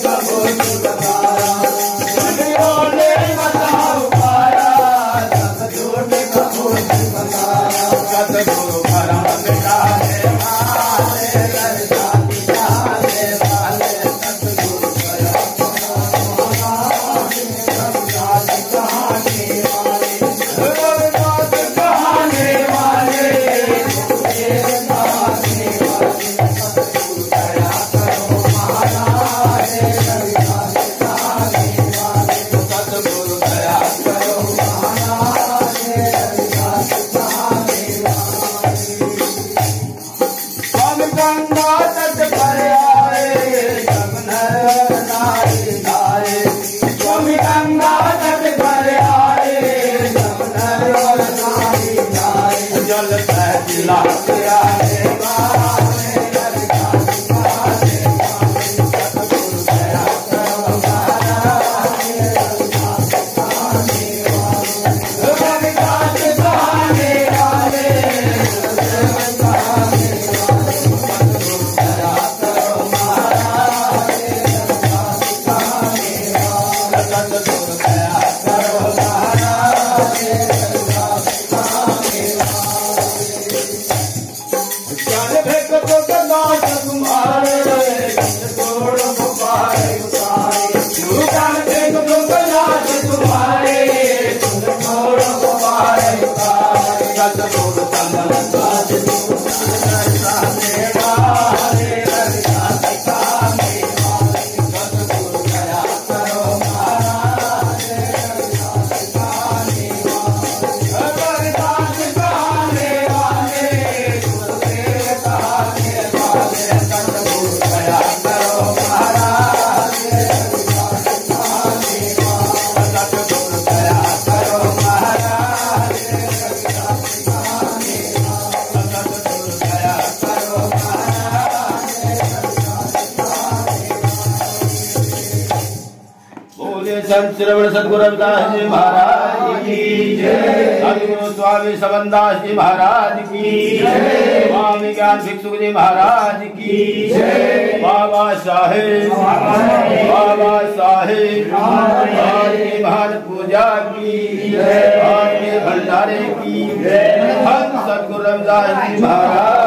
कहो सतसंगा सत पर उतारे सत संत श्रवण सदगुरु जी महाराज की जय। सदगुरु स्वामी सबनदास जी महाराज की जय। स्वामी ज्ञान भिक्षुक जी महाराज की जय। बाबा साहेब बाबा साहेब महान पूजा की जय। आज भंडारे की जय। सदगुरु रविदास जी महाराज